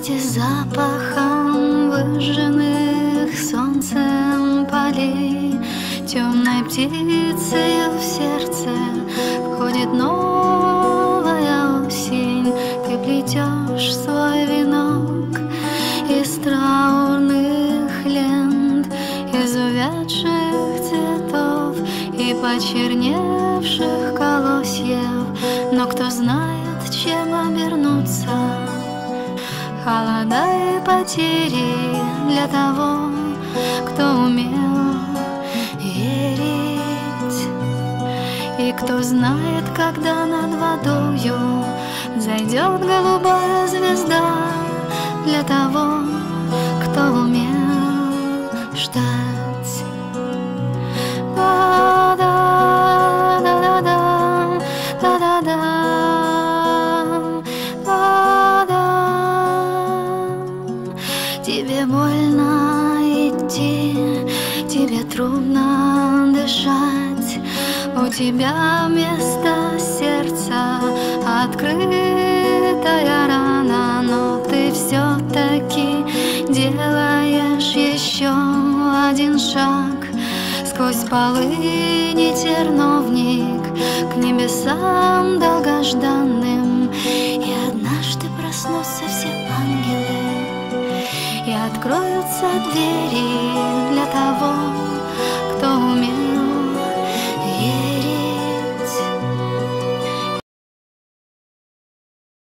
вместе с запахом выжженных солнцем полей. Темной птицей в сердце входит новая осень. Ты плетешь свой венок из траурных лент Из увядших цветов и почерневших колосьев. Но кто знает, чем обернуться Холода и потери для того, кто умел верить. И кто знает, когда над водою Зайдет голубая Тебе больно идти, тебе трудно дышать. У тебя вместо сердца открытая рана Но ты все-таки делаешь еще один шаг. Сквозь полыни терновник К небесам долгожданным откроются двери для того,